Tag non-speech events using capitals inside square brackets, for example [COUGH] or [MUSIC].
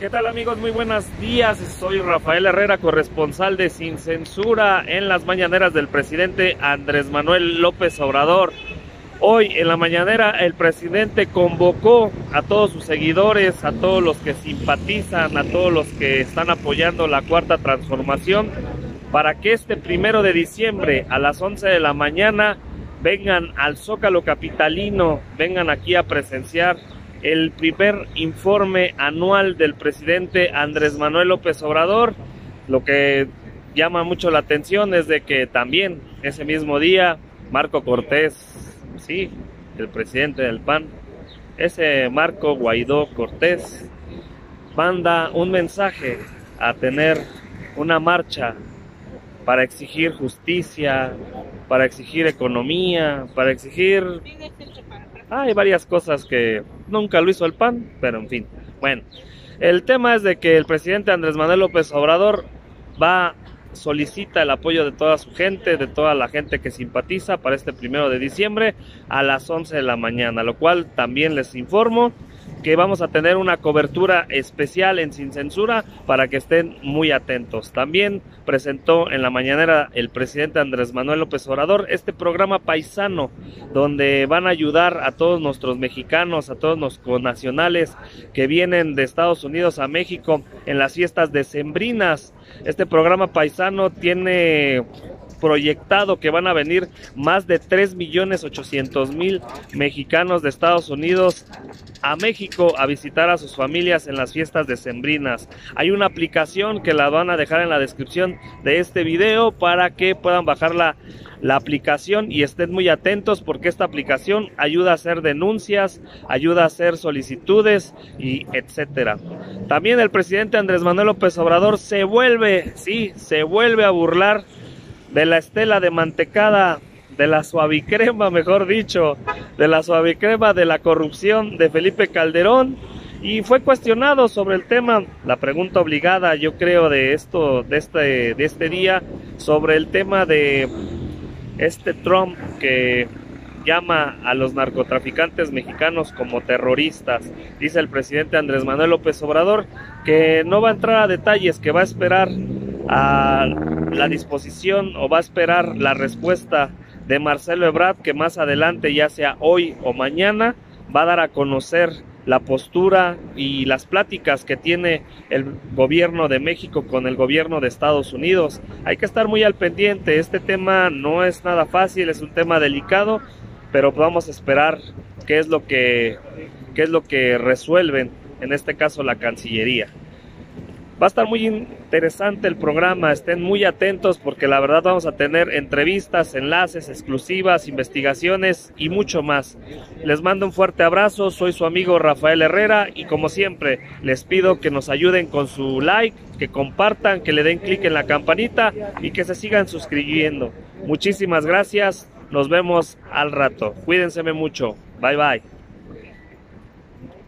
¿Qué tal amigos? Muy buenos días. Soy Rafael Herrera, corresponsal de Sin Censura en las mañaneras del presidente Andrés Manuel López Obrador. Hoy en la mañanera el presidente convocó a todos sus seguidores, a todos los que simpatizan, a todos los que están apoyando la cuarta transformación, para que este primero de diciembre a las 11 de la mañana vengan al Zócalo Capitalino, vengan aquí a presenciar el primer informe anual del presidente Andrés Manuel López Obrador. Lo que llama mucho la atención es de que también ese mismo día Marco Cortés, sí, el presidente del PAN, ese Marco Guaidó Cortés, manda un mensaje a tener una marcha para exigir justicia, para exigir economía, para exigir hay varias cosas que nunca lo hizo el PAN, pero en fin. Bueno, el tema es de que el presidente Andrés Manuel López Obrador va solicita el apoyo de toda su gente, de toda la gente que simpatiza para este primero de diciembre a las 11 de la mañana, lo cual también les informo que vamos a tener una cobertura especial en Sin Censura para que estén muy atentos. También presentó en la mañanera el presidente Andrés Manuel López Obrador este programa paisano donde van a ayudar a todos nuestros mexicanos, a todos nuestros nacionales que vienen de Estados Unidos a México en las fiestas decembrinas. Este programa paisano tiene proyectado que van a venir más de 3 millones 800 mil mexicanos de Estados Unidos a México a visitar a sus familias en las fiestas decembrinas. Hay una aplicación que la van a dejar en la descripción de este video para que puedan bajar la, la aplicación y estén muy atentos porque esta aplicación ayuda a hacer denuncias, ayuda a hacer solicitudes y etcétera. También el presidente Andrés Manuel López Obrador se vuelve, sí, se vuelve a burlar de la estela de mantecada, de la suavicrema, [LAUGHS] mejor dicho, de la suavicrema de la corrupción de Felipe Calderón y fue cuestionado sobre el tema, la pregunta obligada, yo creo, de esto, de este, de este día, sobre el tema de este Trump que llama a los narcotraficantes mexicanos como terroristas. Dice el presidente Andrés Manuel López Obrador que no va a entrar a detalles, que va a esperar a la disposición o va a esperar la respuesta de Marcelo Ebrard que más adelante, ya sea hoy o mañana, va a dar a conocer la postura y las pláticas que tiene el gobierno de México con el gobierno de Estados Unidos. Hay que estar muy al pendiente, este tema no es nada fácil, es un tema delicado, pero vamos a esperar qué es lo que, qué es lo que resuelven, en este caso la Cancillería. Va a estar muy interesante el programa, estén muy atentos porque la verdad vamos a tener entrevistas, enlaces, exclusivas, investigaciones y mucho más. Les mando un fuerte abrazo, soy su amigo Rafael Herrera y como siempre les pido que nos ayuden con su like, que compartan, que le den clic en la campanita y que se sigan suscribiendo. Muchísimas gracias, nos vemos al rato. Cuídense mucho, bye bye.